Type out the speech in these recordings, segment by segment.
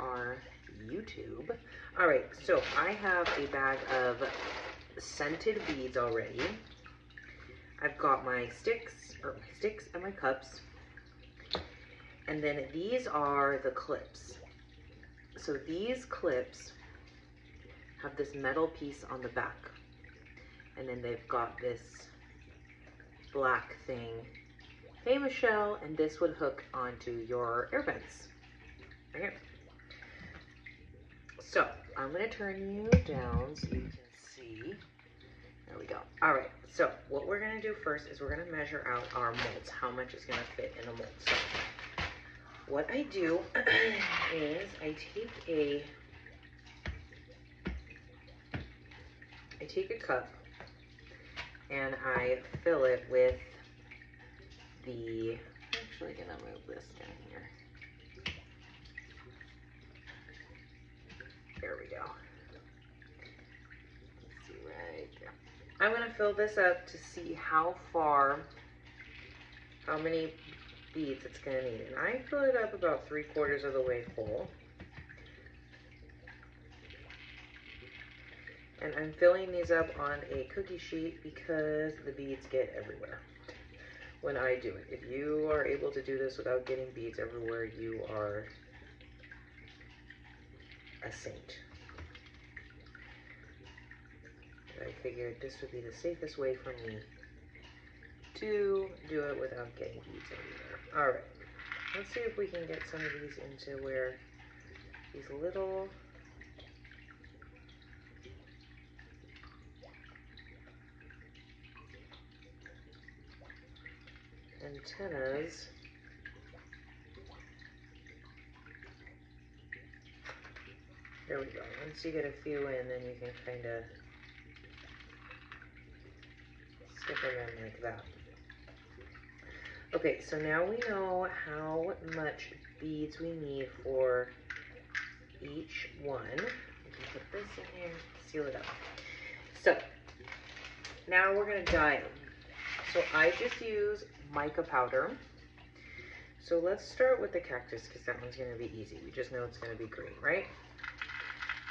our YouTube. All right, so I have a bag of scented beads already. I've got my sticks, or my sticks and my cups. And then these are the clips. So these clips have this metal piece on the back. And then they've got this black thing. Hey Michelle, and this would hook onto your air vents. Right here. So I'm gonna turn you down so you can see. There we go. All right, so what we're gonna do first is we're gonna measure out our molds, how much is gonna fit in a mold. So what I do is I take a I take a cup and I fill it with the, I'm actually gonna move this down here. There we go. Right there. I'm gonna fill this up to see how far, how many beads it's gonna need. And I fill it up about three quarters of the way full. And I'm filling these up on a cookie sheet because the beads get everywhere when I do it. If you are able to do this without getting beads everywhere, you are a saint. I figured this would be the safest way for me to do it without getting beads everywhere. Alright, let's see if we can get some of these into where these little antennas there we go once you get a few in then you can kind of stick them in like that okay so now we know how much beads we need for each one we can put this in here seal it up so now we're going to dye them so I just use mica powder. So let's start with the cactus because that one's going to be easy. We just know it's going to be green, right?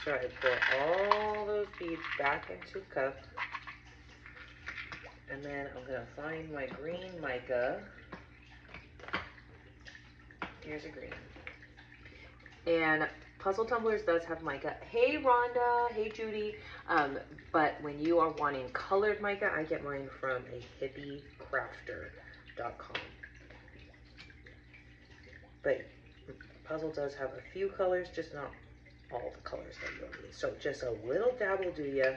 I pour all those beads back into a cup. And then I'm to find my green mica. Here's a green. And Puzzle Tumblers does have mica. Hey Rhonda, hey Judy. Um, but when you are wanting colored mica, I get mine from a hippiecrafter.com. But Puzzle does have a few colors, just not all the colors that you'll need. So just a little dab will do ya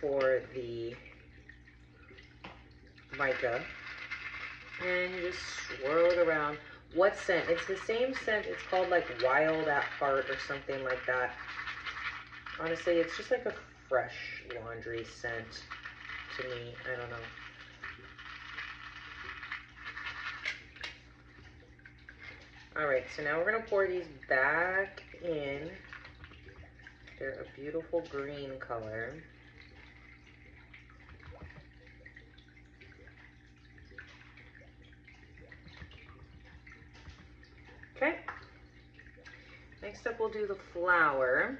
for the mica. And you just swirl it around. What scent? It's the same scent. It's called like Wild at Heart or something like that. Honestly, it's just like a fresh laundry scent to me. I don't know. All right, so now we're gonna pour these back in. They're a beautiful green color. Okay. Next up, we'll do the flower.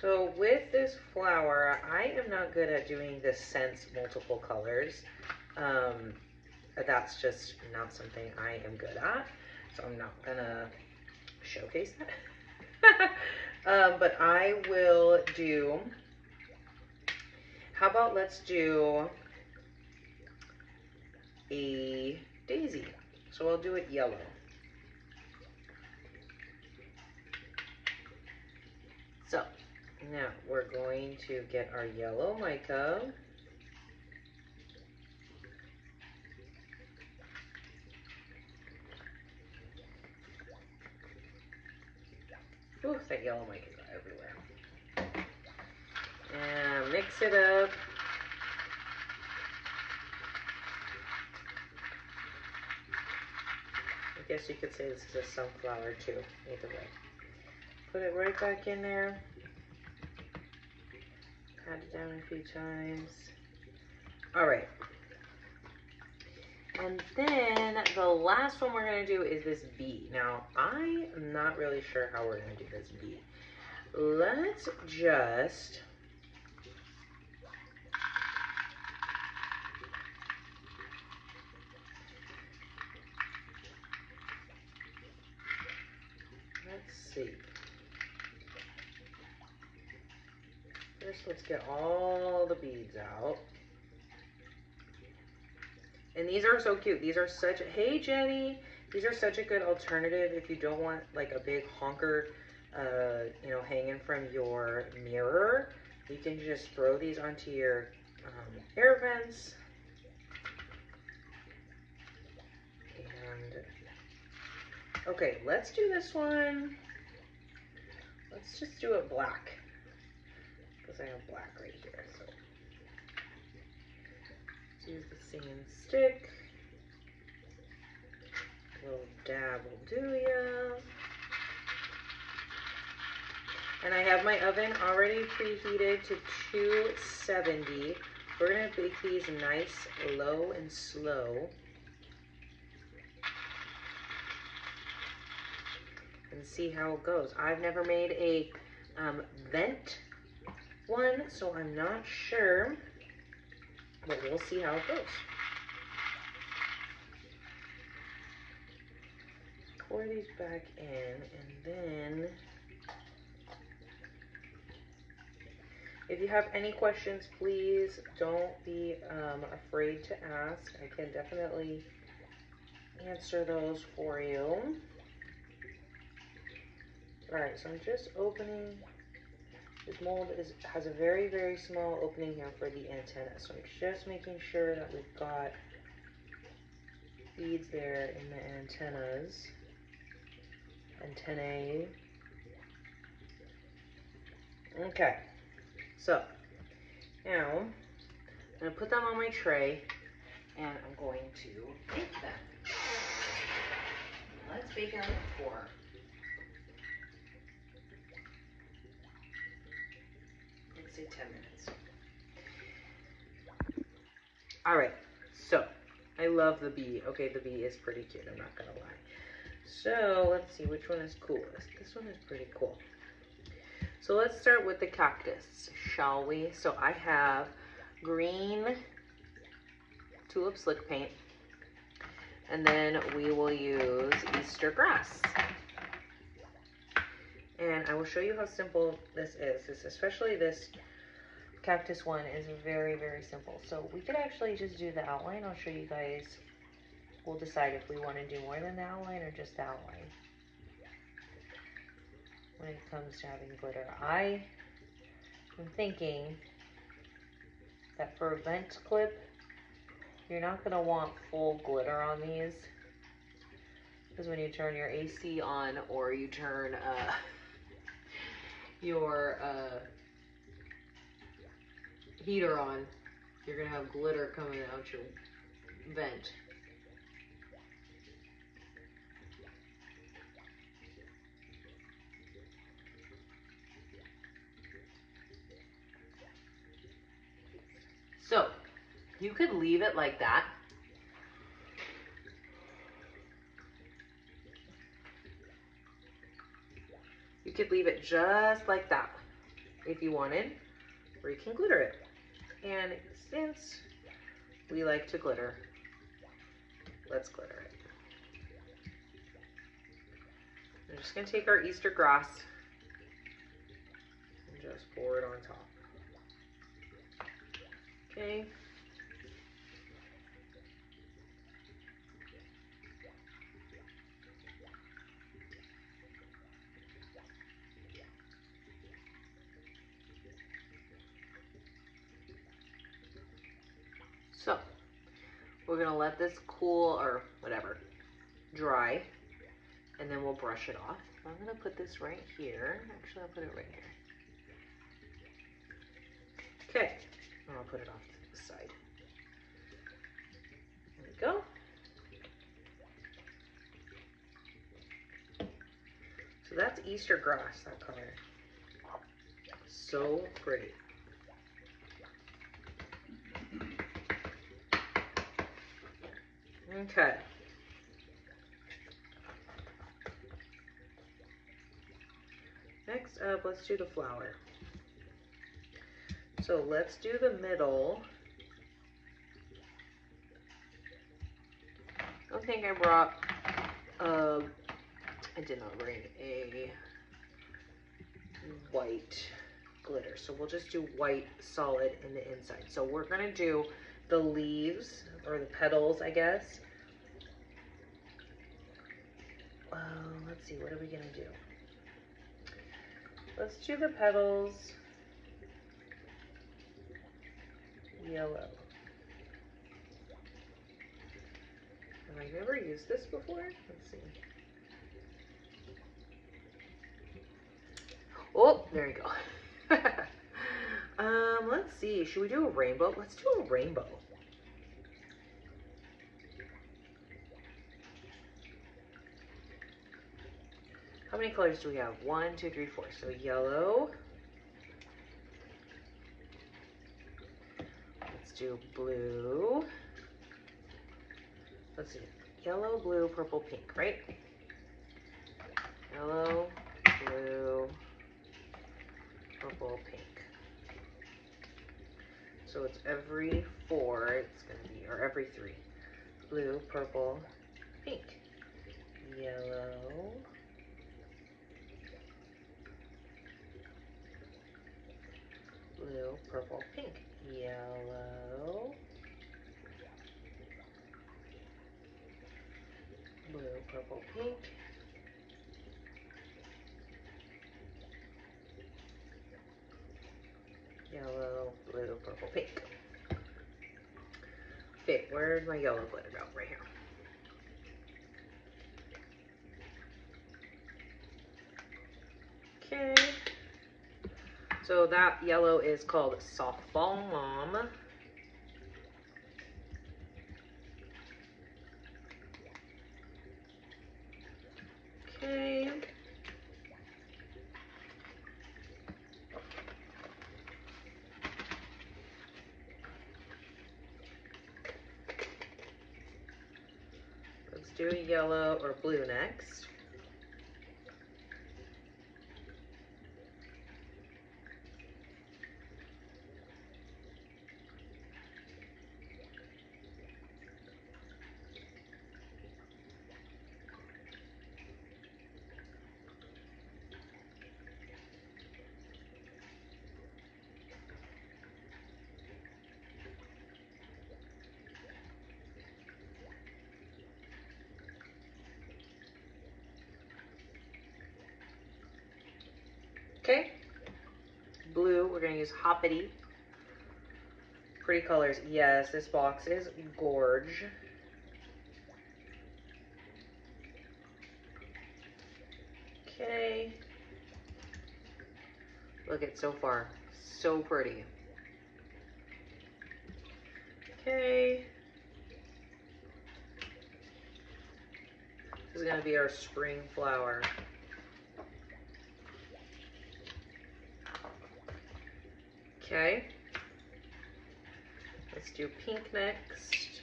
So with this flower, I am not good at doing the scents multiple colors. Um, that's just not something I am good at. So I'm not gonna showcase that. um, but I will do, how about let's do a daisy. So I'll do it yellow. So now we're going to get our yellow mica. Ooh, that yellow mica is everywhere. And mix it up. I guess you could say this is a sunflower too, either way. Put it right back in there. Pat it down a few times. All right. And then the last one we're gonna do is this B. Now, I am not really sure how we're gonna do this B. Let's just let's see. First, let's get all the beads out. And these are so cute. These are such, hey Jenny, these are such a good alternative if you don't want like a big honker, uh, you know, hanging from your mirror. You can just throw these onto your um, air vents. And, okay, let's do this one. Let's just do it black. Because I have black right here, so. Let's use the same stick. A little dab will do ya. And I have my oven already preheated to 270. We're gonna bake these nice, low and slow. And see how it goes. I've never made a um, vent one, so I'm not sure, but we'll see how it goes. Pour these back in, and then if you have any questions, please don't be um, afraid to ask. I can definitely answer those for you. All right, so I'm just opening. This mold is has a very, very small opening here for the antenna. So I'm just making sure that we've got beads there in the antennas. Antennae. Okay, so now I'm gonna put them on my tray and I'm going to bake them. Let's bake them for let's say 10 minutes. All right, so I love the bee. Okay, the bee is pretty cute, I'm not gonna lie. So let's see which one is coolest. This one is pretty cool. So let's start with the cactus, shall we? So I have green tulip slick paint, and then we will use Easter grass. And I will show you how simple this is. This, especially this cactus one is very, very simple. So we could actually just do the outline. I'll show you guys. We'll decide if we want to do more than the outline or just the outline. When it comes to having glitter. I am thinking that for a vent clip, you're not going to want full glitter on these. Because when you turn your AC on or you turn uh, your uh, heater on, you're to have glitter coming out your vent. So, you could leave it like that. You could leave it just like that if you wanted, or you can glitter it. And since we like to glitter, let's glitter it. I'm just gonna take our Easter grass and just pour it on top. Okay. So, we're gonna let this cool or whatever dry and then we'll brush it off. I'm gonna put this right here. Actually, I'll put it right here. Okay, and I'll put it off to the side. There we go. So that's Easter grass, that color. So pretty. Okay. Next up, let's do the flower. So let's do the middle. I don't think I brought, uh, I did not bring a white glitter. So we'll just do white solid in the inside. So we're gonna do the leaves or the petals, I guess. Uh, let's see, what are we gonna do? Let's do the petals yellow. Have I never used this before? Let's see. Oh, there you go. um, let's see. Should we do a rainbow? Let's do a rainbow. How many colors do we have? One, two, three, four. So yellow. Let's do blue. Let's see. Yellow, blue, purple, pink, right? Yellow, blue, purple, pink. So it's every four, it's gonna be, or every three. Blue, purple, pink. Yellow. Blue, purple, pink. Yellow. Blue, purple, pink. Yellow, blue, purple, pink. Okay, where'd my yellow glitter go? Right here. Okay. So that yellow is called Softball Mom. Okay. Let's do yellow or blue next. Okay. Gonna use Hoppity. Pretty colors. Yes, this box is gorge. Okay. Look at so far. So pretty. Okay. This is gonna be our spring flower. Okay. Let's do pink next.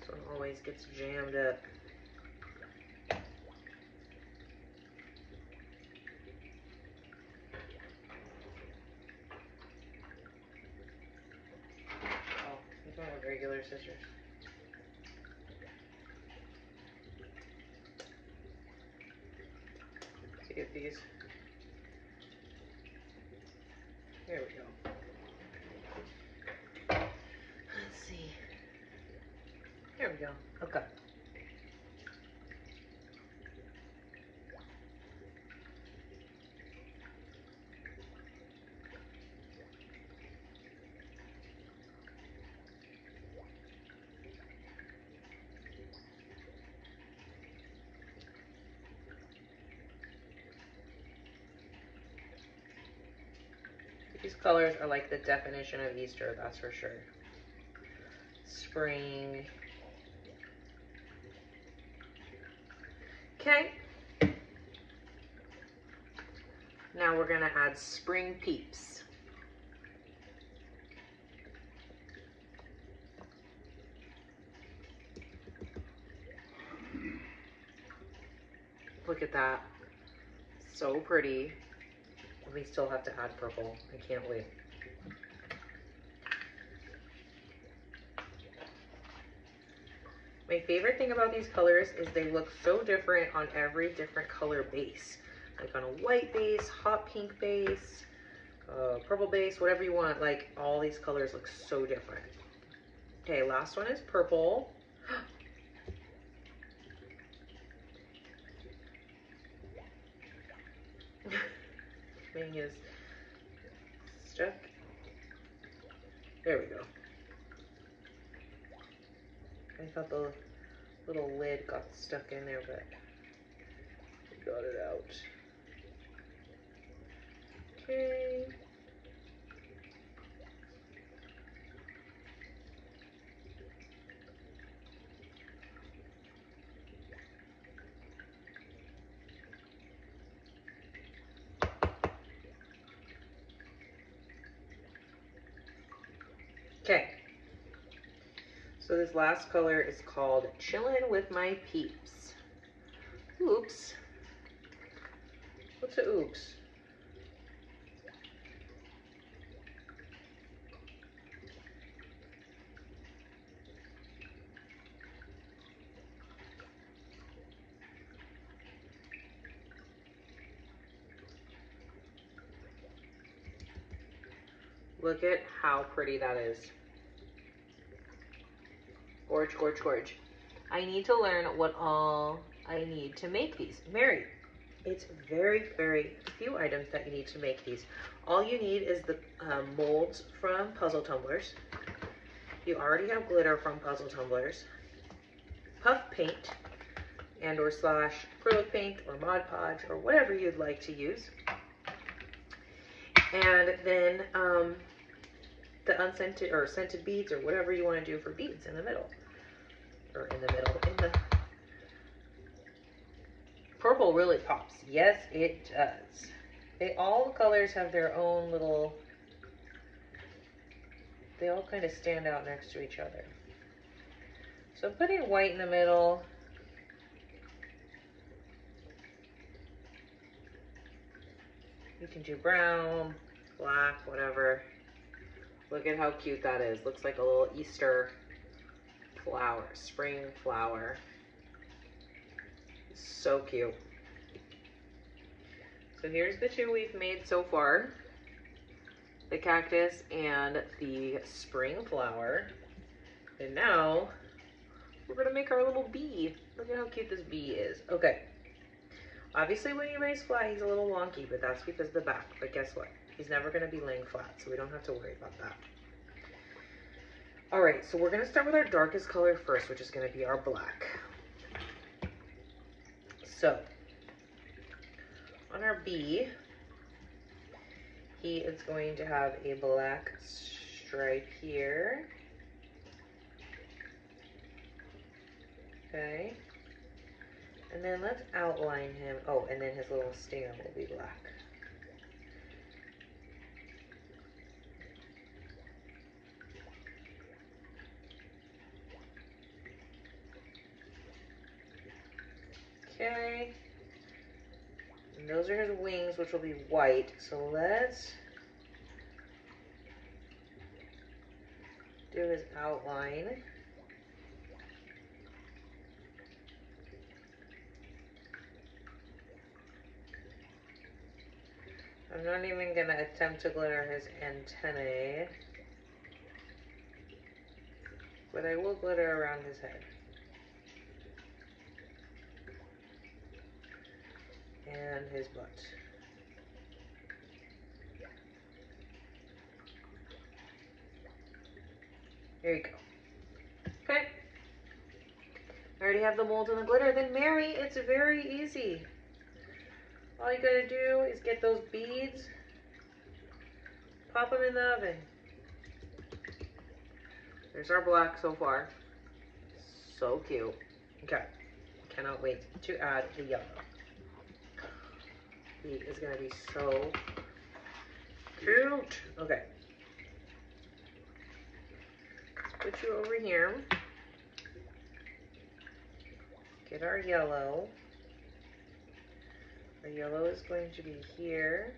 This one always gets jammed up. Oh, don't have regular scissors. to get these. There we go. Let's see. There we go. Okay. These colors are like the definition of Easter, that's for sure. Spring. Okay. Now we're gonna add spring peeps. Look at that. So pretty. We still have to add purple. I can't wait. My favorite thing about these colors is they look so different on every different color base. Like on a white base, hot pink base, uh, purple base, whatever you want. Like all these colors look so different. Okay, last one is purple. Thing is stuck. There we go. I thought the little lid got stuck in there, but we got it out. Okay. Okay. So this last color is called Chillin' with My Peeps. Oops. What's a oops? Look at how pretty that is. Gorge, gorge, gorge. I need to learn what all I need to make these. Mary, it's very, very few items that you need to make these. All you need is the um, molds from Puzzle Tumblers. You already have glitter from Puzzle Tumblers. Puff paint and or slash acrylic paint or Mod Podge or whatever you'd like to use. And then um, the unscented or scented beads or whatever you want to do for beads in the middle. Or in the middle, in the purple really pops. Yes, it does. They all the colors have their own little they all kind of stand out next to each other. So I'm putting white in the middle. You can do brown, black, whatever. Look at how cute that is. Looks like a little Easter flower, spring flower. So cute. So here's the two we've made so far. The cactus and the spring flower. And now we're gonna make our little bee. Look at how cute this bee is. Okay. Obviously when you raise fly, he's a little wonky, but that's because the back. But guess what? He's never gonna be laying flat, so we don't have to worry about that. All right, so we're gonna start with our darkest color first, which is gonna be our black. So, on our bee, he is going to have a black stripe here. Okay. And then let's outline him. Oh, and then his little stinger will be black. Okay. And those are his wings, which will be white. So let's do his outline. I'm not even gonna attempt to glitter his antennae, but I will glitter around his head. And his butt. There you go. Okay. I already have the mold and the glitter. Then Mary, it's very easy. All you gotta do is get those beads, pop them in the oven. There's our black so far. So cute. Okay, cannot wait to add the yellow. He is gonna be so cute. Okay. Let's put you over here. Get our yellow. Our yellow is going to be here.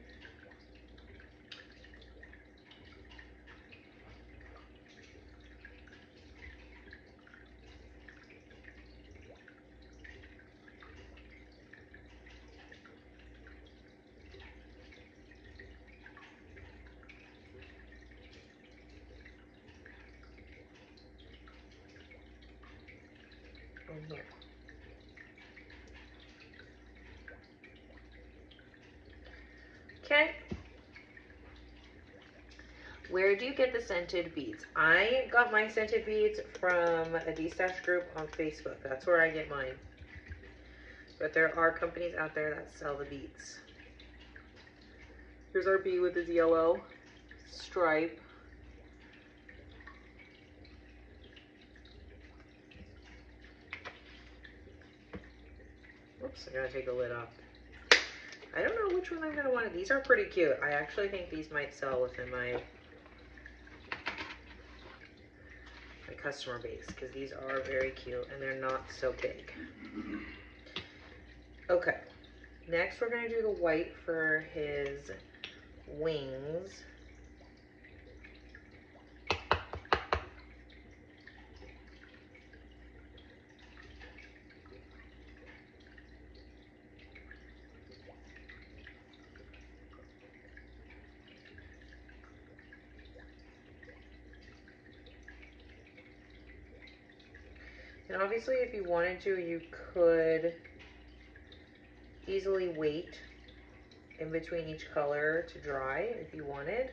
in here. Okay. Where do you get the scented beads? I got my scented beads from a destash group on Facebook. That's where I get mine. But there are companies out there that sell the beads. Here's our bee with his yellow stripe. Oops, I gotta take the lid off. I don't know which one I'm gonna want. These are pretty cute. I actually think these might sell within my my customer base because these are very cute and they're not so big. Okay, next we're gonna do the white for his wings. And obviously if you wanted to, you could easily wait in between each color to dry if you wanted.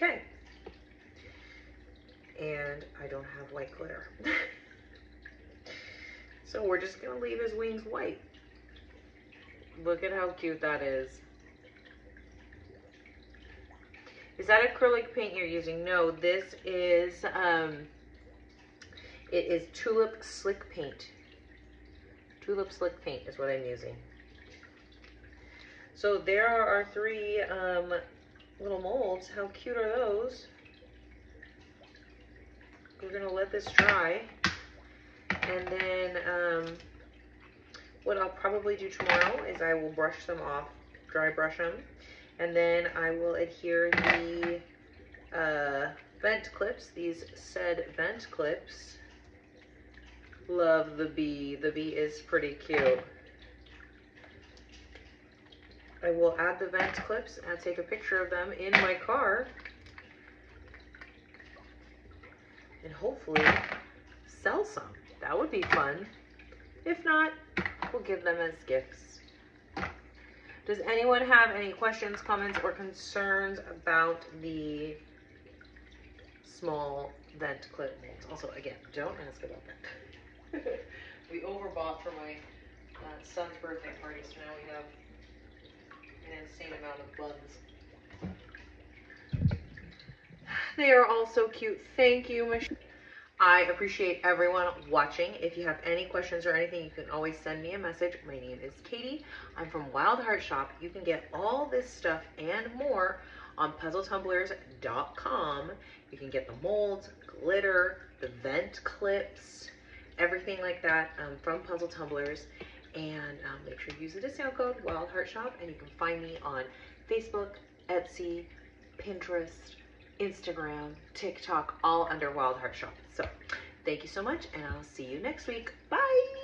Okay. And I don't have white glitter. so we're just gonna leave his wings white. Look at how cute that is. Is that acrylic paint you're using? No, this is, um, it is Tulip Slick Paint. Tulip Slick Paint is what I'm using. So there are our three um, little molds. How cute are those? We're gonna let this dry. And then um, what I'll probably do tomorrow is I will brush them off, dry brush them. And then I will adhere the uh, vent clips, these said vent clips. Love the bee. The bee is pretty cute. I will add the vent clips and take a picture of them in my car. And hopefully sell some. That would be fun. If not, we'll give them as gifts. Does anyone have any questions, comments, or concerns about the small vent clip molds? Also, again, don't ask about that. we overbought for my uh, son's birthday party, so now we have an insane amount of buns. They are all so cute. Thank you, Michelle. I appreciate everyone watching. If you have any questions or anything, you can always send me a message. My name is Katie. I'm from Wild Hart Shop. You can get all this stuff and more on puzzletumblers.com. You can get the molds, glitter, the vent clips, everything like that um, from Puzzle Tumblers. And um, make sure you use the discount code Wild Hart Shop, and you can find me on Facebook, Etsy, Pinterest, Instagram, TikTok, all under Wild Hart Shop. So thank you so much, and I'll see you next week. Bye.